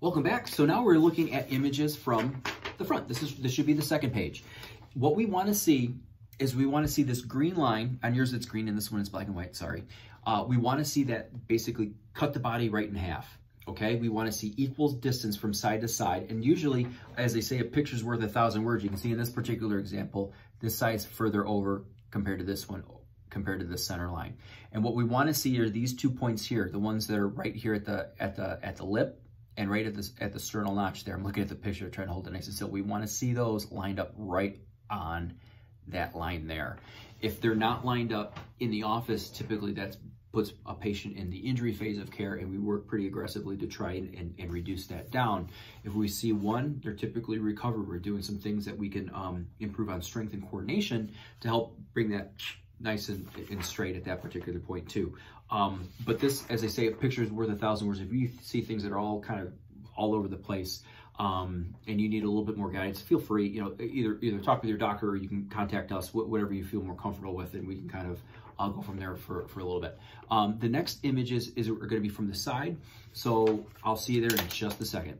Welcome back. So now we're looking at images from the front. This is this should be the second page. What we want to see is we want to see this green line. On yours it's green and this one is black and white, sorry. Uh, we want to see that basically cut the body right in half. Okay, we want to see equal distance from side to side. And usually, as they say, a picture's worth a thousand words. You can see in this particular example, this side's further over compared to this one, compared to the center line. And what we want to see are these two points here, the ones that are right here at the at the at the lip and right at the, at the sternal notch there. I'm looking at the picture, trying to hold it nice and still. We want to see those lined up right on that line there. If they're not lined up in the office, typically that puts a patient in the injury phase of care and we work pretty aggressively to try and, and, and reduce that down. If we see one, they're typically recovered. We're doing some things that we can um, improve on strength and coordination to help bring that nice and, and straight at that particular point too. Um, but this, as I say, a picture is worth a thousand words. If you see things that are all kind of all over the place, um, and you need a little bit more guidance, feel free, you know, either either talk with your doctor or you can contact us, whatever you feel more comfortable with, and we can kind of I'll go from there for, for a little bit. Um, the next images is are going to be from the side, so I'll see you there in just a second.